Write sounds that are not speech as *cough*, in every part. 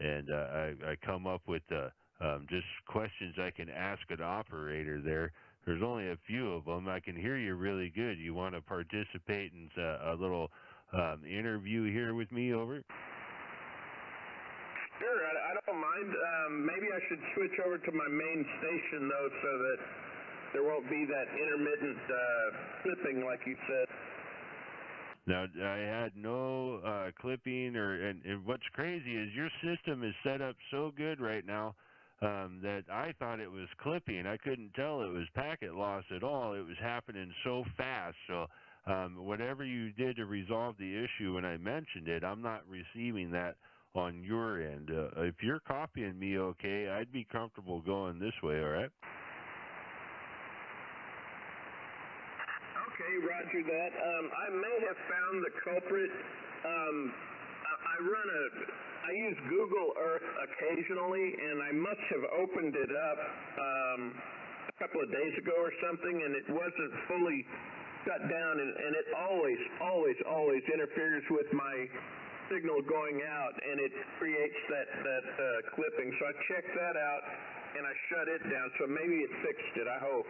and uh, I, I come up with uh, um, just questions I can ask an operator there. There's only a few of them. I can hear you really good. You want to participate in uh, a little um, interview here with me, over? Sure, I, I don't mind. Um, maybe I should switch over to my main station though, so that there won't be that intermittent uh, like you said. Now I had no uh, clipping, or and, and what's crazy is your system is set up so good right now um, that I thought it was clipping. I couldn't tell it was packet loss at all. It was happening so fast. So um, whatever you did to resolve the issue when I mentioned it, I'm not receiving that on your end. Uh, if you're copying me okay, I'd be comfortable going this way, all right? Okay, roger that. Um, I may have found the culprit. Um, I, I run a, I use Google Earth occasionally, and I must have opened it up um, a couple of days ago or something, and it wasn't fully shut down, and, and it always, always, always interferes with my signal going out, and it creates that that uh, clipping. So I checked that out, and I shut it down. So maybe it fixed it. I hope.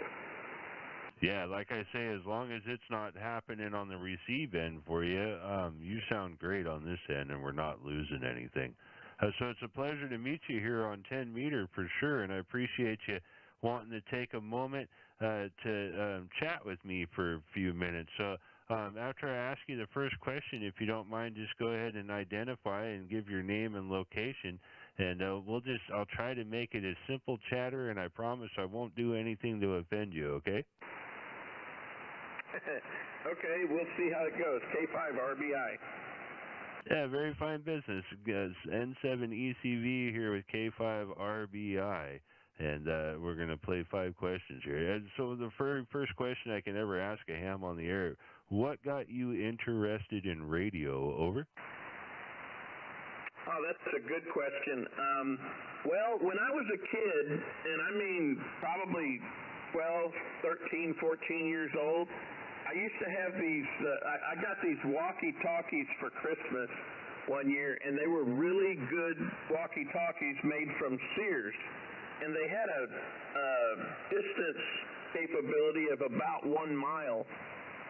Yeah, like I say, as long as it's not happening on the receive end for you, um, you sound great on this end, and we're not losing anything. Uh, so it's a pleasure to meet you here on 10 meter for sure, and I appreciate you wanting to take a moment uh, to um, chat with me for a few minutes. So um, after I ask you the first question, if you don't mind, just go ahead and identify and give your name and location, and uh, we'll just I'll try to make it a simple chatter, and I promise I won't do anything to offend you. Okay? *laughs* okay, we'll see how it goes. K5 RBI. Yeah, very fine business. N7ECV here with K5 RBI and uh, we're going to play five questions here. And so the very first question I can ever ask a ham on the air: What got you interested in radio? Over. Oh, that's a good question. Um, well, when I was a kid, and I mean probably 12, 13, 14 years old, I used to have these. Uh, I, I got these walkie-talkies for Christmas one year, and they were really good walkie-talkies made from Sears and they had a, a distance capability of about one mile.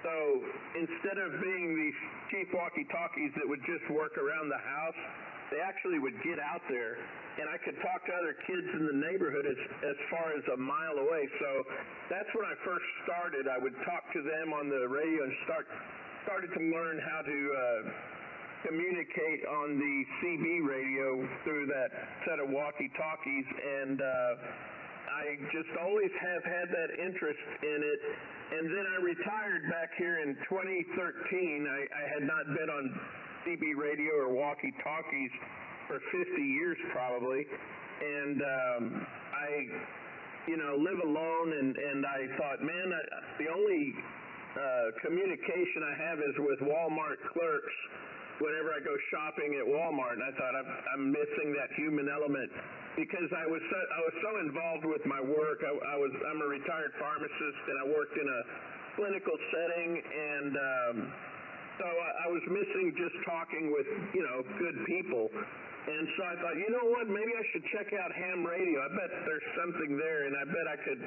So instead of being these cheap walkie-talkies that would just work around the house, they actually would get out there, and I could talk to other kids in the neighborhood as as far as a mile away. So that's when I first started. I would talk to them on the radio and start started to learn how to. Uh, communicate on the CB radio through that set of walkie-talkies, and uh, I just always have had that interest in it. And then I retired back here in 2013. I, I had not been on CB radio or walkie-talkies for 50 years probably, and um, I, you know, live alone, and and I thought, man, I, the only uh, communication I have is with Walmart clerks whenever I go shopping at Walmart, and I thought I'm, I'm missing that human element because I was so, I was so involved with my work. I, I was I'm a retired pharmacist, and I worked in a clinical setting, and um, so I, I was missing just talking with you know good people. And so I thought, you know what, maybe I should check out ham radio. I bet there's something there, and I bet I could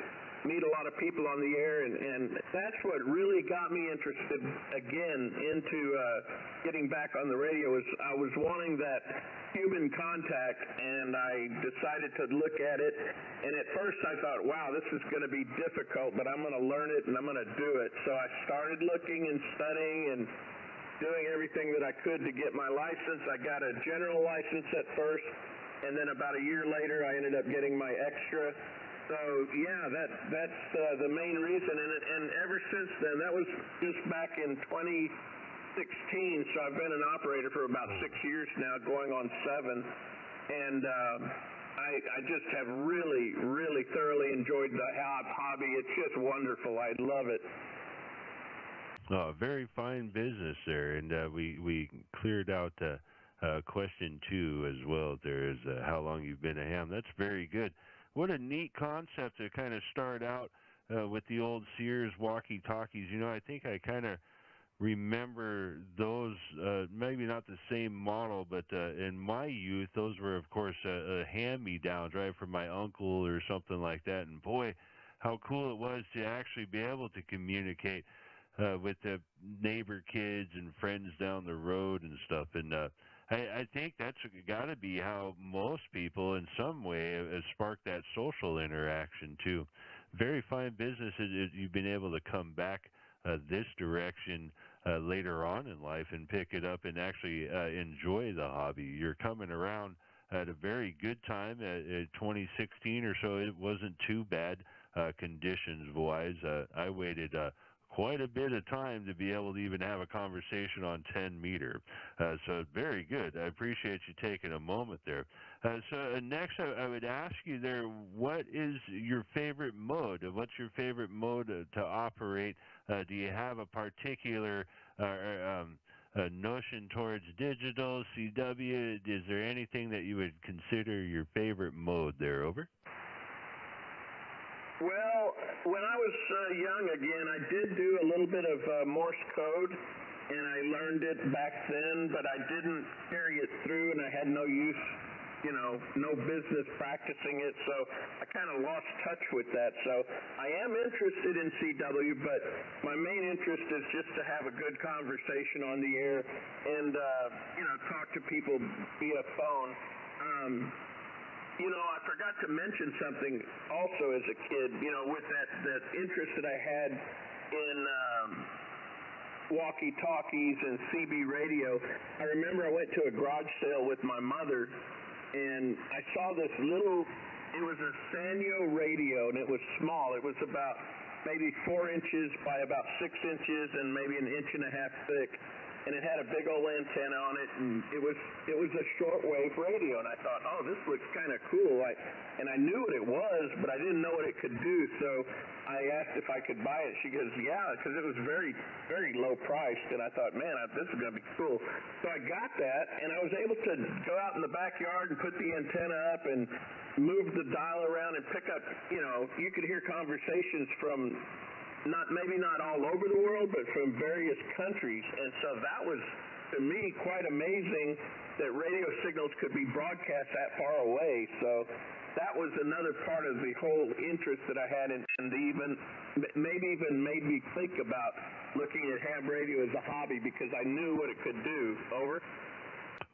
meet a lot of people on the air, and, and that's what really got me interested again into uh, getting back on the radio. Was I was wanting that human contact, and I decided to look at it. And at first, I thought, wow, this is going to be difficult, but I'm going to learn it and I'm going to do it. So I started looking and studying and doing everything that I could to get my license. I got a general license at first, and then about a year later, I ended up getting my extra. So yeah, that that's uh, the main reason, and and ever since then, that was just back in 2016. So I've been an operator for about six years now, going on seven, and. Uh, I, I just have really, really thoroughly enjoyed the hobby. It's just wonderful. I love it. Oh, very fine business there, and uh, we we cleared out uh, uh, question two as well. There is uh, how long you've been a ham. That's very good. What a neat concept to kind of start out uh, with the old Sears walkie-talkies. You know, I think I kind of remember those, uh, maybe not the same model, but uh, in my youth, those were, of course, uh, uh, hand me downs, right, from my uncle or something like that. And boy, how cool it was to actually be able to communicate uh, with the neighbor kids and friends down the road and stuff. And uh, I, I think that's got to be how most people, in some way, have sparked that social interaction too. Very fine business that you've been able to come back uh, this direction uh, later on in life and pick it up and actually uh, enjoy the hobby. You're coming around at a very good time at, at 2016 or so. It wasn't too bad uh, conditions wise. Uh, I waited. Uh, quite a bit of time to be able to even have a conversation on 10 meter. Uh, so very good. I appreciate you taking a moment there. Uh, so uh, next, I, I, would ask you there, what is your favorite mode? What's your favorite mode to, to operate? Uh, do you have a particular uh, um, notion towards digital CW? Is there anything that you would consider your favorite mode there? Over. Well, when I was uh, young again, I did do a little bit of uh, Morse code, and I learned it back then, but I didn't carry it through, and I had no use, you know, no business practicing it, so I kind of lost touch with that. So I am interested in CW, but my main interest is just to have a good conversation on the air and, uh, you know, talk to people via phone. Um, you know, I forgot to mention something also as a kid, you know, with that, that interest that I had in um, walkie talkies and CB radio. I remember I went to a garage sale with my mother and I saw this little, it was a Sanyo radio and it was small. It was about maybe four inches by about six inches and maybe an inch and a half thick and it had a big old antenna on it, and it was it was a shortwave radio, and I thought, oh, this looks kind of cool. I, and I knew what it was, but I didn't know what it could do. So I asked if I could buy it. She goes, yeah, because it was very very low priced, and I thought, man, I, this is gonna be cool. So I got that, and I was able to go out in the backyard and put the antenna up and move the dial around and pick up. You know, you could hear conversations from not maybe not all over the world, but from various countries. And so that was to me quite amazing that radio signals could be broadcast that far away. So that was another part of the whole interest that I had, and, and even maybe even made me think about looking at ham radio as a hobby because I knew what it could do. Over.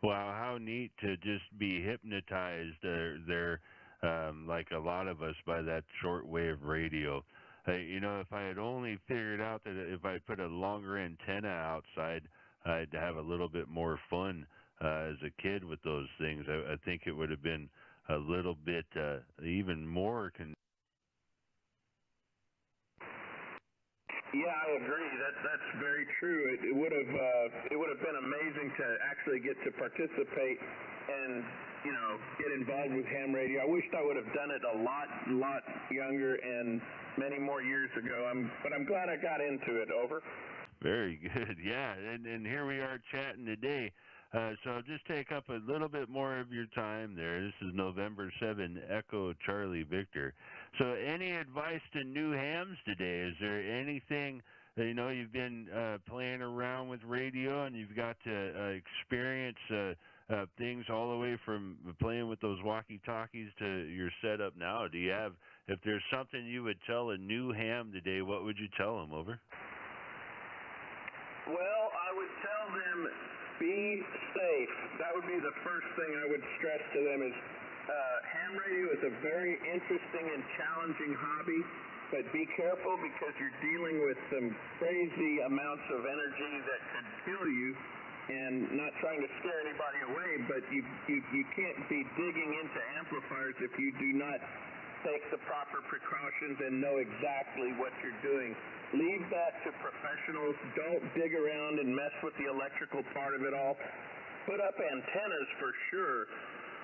Wow, how neat to just be hypnotized there, there um, like a lot of us, by that shortwave radio. Hey, you know, if I had only figured out that if I put a longer antenna outside, I'd have a little bit more fun uh, as a kid with those things. I, I think it would have been a little bit uh, even more. Con- yeah, I agree. That that's very true. It, it would have uh, it would have been amazing to actually get to participate and you know get involved with ham radio. I wished I would have done it a lot lot younger and many more years ago. I'm, but I'm glad I got into it. Over. Very *laughs* good. Yeah, and and here we are chatting today. Uh, so I'll just take up a little bit more of your time there. This is November 7, Echo Charlie Victor. So any advice to new hams today? Is there anything, you know, you've been uh, playing around with radio and you've got to uh, experience uh, uh, things all the way from playing with those walkie-talkies to your setup now? Do you have if there's something you would tell a new ham today, what would you tell them? Over. Well, I would tell them be safe. That would be the first thing I would stress to them is uh, ham radio is a very interesting and challenging hobby, but be careful because you're dealing with some crazy amounts of energy that could kill you. And not trying to scare anybody away, but you, you, you can't be digging into amplifiers if you do not take the proper precautions and know exactly what you're doing. Leave that to professionals. Don't dig around and mess with the electrical part of it all. Put up antennas for sure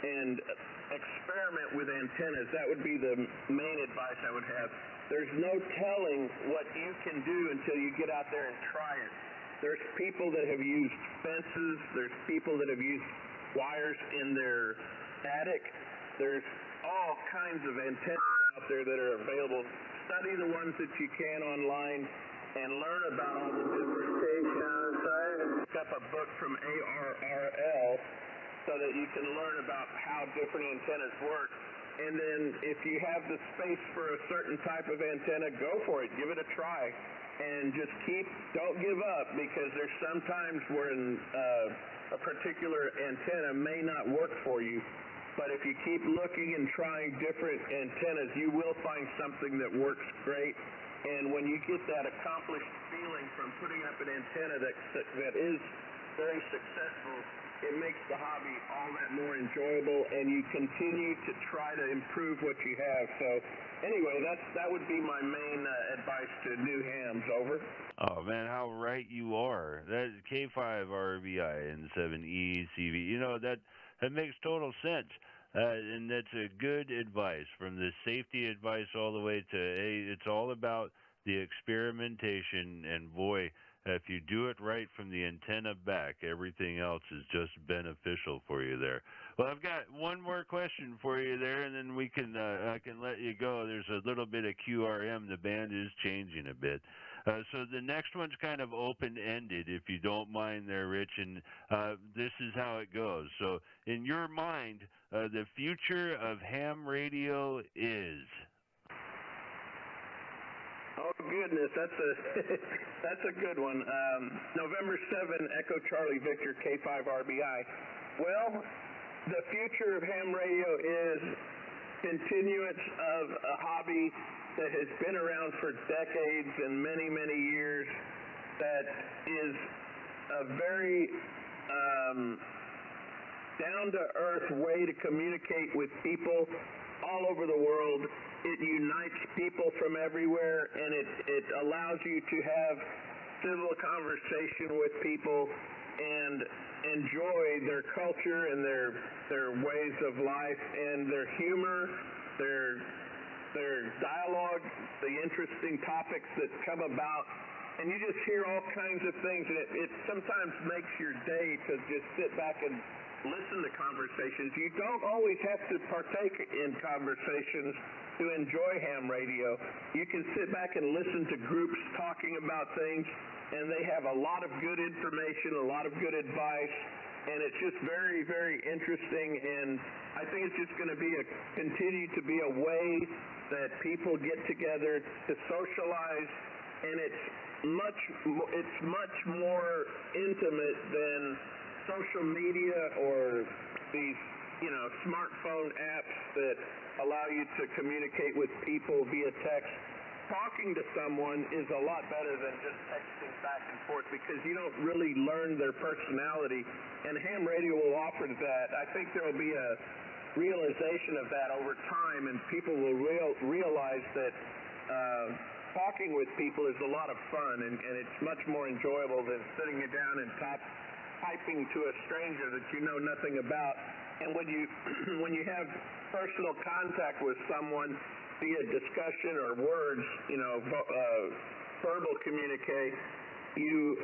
and experiment with antennas. That would be the main advice I would have. There's no telling what you can do until you get out there and try it. There's people that have used fences. There's people that have used wires in their attic. There's all kinds of antennas out there that are available. Study the ones that you can online and learn about all the different stations pick up a book from ARRL so that you can learn about how different antennas work. And then if you have the space for a certain type of antenna, go for it. Give it a try. And just keep, don't give up because there's sometimes when uh, a particular antenna may not work for you. But if you keep looking and trying different antennas, you will find something that works great. And when you get that accomplished feeling from putting up an antenna that, that is very successful, it makes the hobby all that more enjoyable, and you continue to try to improve what you have. So, anyway, that's that would be my main uh, advice to new hams. Over. Oh man, how right you are. That K5 RBI N7ECV. You know that that makes total sense. Uh, and that's a good advice from the safety advice all the way to hey, it's all about the experimentation and boy if you do it right from the antenna back, everything else is just beneficial for you there. Well, I've got one more question for you there, and then we can uh, I can let you go. There's a little bit of QRM. The band is changing a bit. Uh, so the next one's kind of open-ended, if you don't mind there, Rich, and uh, this is how it goes. So in your mind, uh, the future of ham radio is? Oh goodness, that's a *laughs* that's a good one. Um, November 7, Echo Charlie Victor K5 RBI. Well, the future of ham radio is continuance of a hobby that has been around for decades and many many years. That is a very um, down to earth way to communicate with people all over the world it unites people from everywhere and it, it allows you to have civil conversation with people and enjoy their culture and their their ways of life and their humor, their their dialogue, the interesting topics that come about, and you just hear all kinds of things, and it, it sometimes makes your day to just sit back and listen to conversations. You don't always have to partake in conversations to enjoy ham radio. You can sit back and listen to groups talking about things, and they have a lot of good information, a lot of good advice, and it's just very, very interesting. And I think it's just going to be a continue to be a way that people get together to socialize, and it's much it's much more intimate than social media or these, you know, smartphone apps that allow you to communicate with people via text. Talking to someone is a lot better than just texting back and forth because you don't really learn their personality, and ham radio will offer that. I think there will be a realization of that over time, and people will real, realize that uh, talking with people is a lot of fun, and, and it's much more enjoyable than sitting you down and top, typing to a stranger that you know nothing about. And when you *clears throat* when you have personal contact with someone via discussion or words, you know, uh, verbal communique, you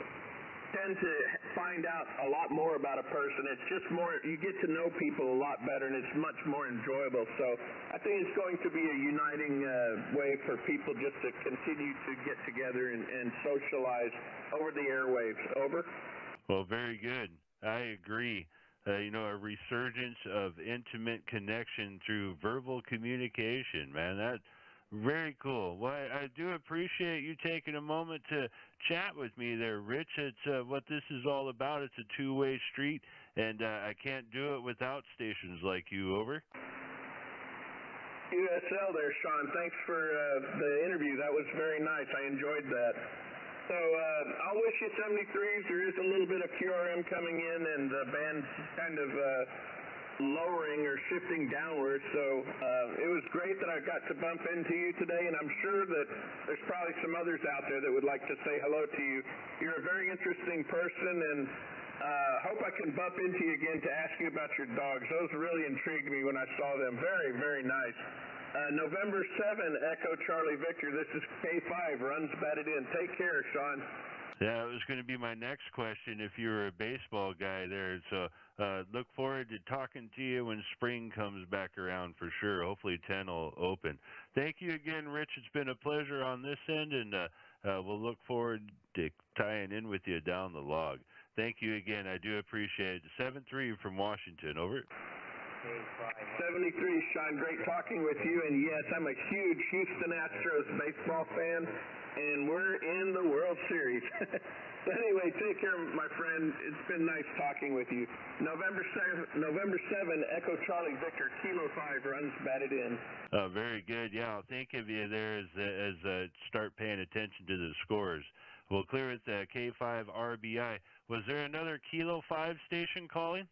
tend to find out a lot more about a person. It's just more, you get to know people a lot better and it's much more enjoyable. So I think it's going to be a uniting uh, way for people just to continue to get together and, and socialize over the airwaves. Over. Well, very good. I agree. Uh, you know, a resurgence of intimate connection through verbal communication, man. That's very cool. Well, I, I do appreciate you taking a moment to chat with me there, Rich. It's uh, what this is all about. It's a two-way street, and uh, I can't do it without stations like you. Over. USL there, Sean. Thanks for uh, the interview. That was very nice. I enjoyed that. So uh, I'll wish you 73s. There is a little bit of QRM coming in, and the band's kind of uh, lowering or shifting downwards. So uh, it was great that I got to bump into you today, and I'm sure that there's probably some others out there that would like to say hello to you. You're a very interesting person, and uh, hope I can bump into you again to ask you about your dogs. Those really intrigued me when I saw them. Very, very nice. Uh, November 7, Echo Charlie Victor. This is K5. Runs batted in. Take care, Sean. Yeah, it was going to be my next question if you were a baseball guy there. So uh, look forward to talking to you when spring comes back around for sure. Hopefully 10 will open. Thank you again, Rich. It's been a pleasure on this end, and uh, uh, we'll look forward to tying in with you down the log. Thank you again. I do appreciate it. 7 3 from Washington. Over. 73, Sean, great talking with you. And yes, I'm a huge Houston Astros baseball fan, and we're in the World Series. *laughs* anyway, take care, my friend. It's been nice talking with you. November 7, November 7 Echo Charlie Victor, Kilo 5 runs batted in. Uh, very good. Yeah, I'll think of you there as, as uh, start paying attention to the scores. We'll clear it, uh, K5 RBI. Was there another Kilo 5 station calling?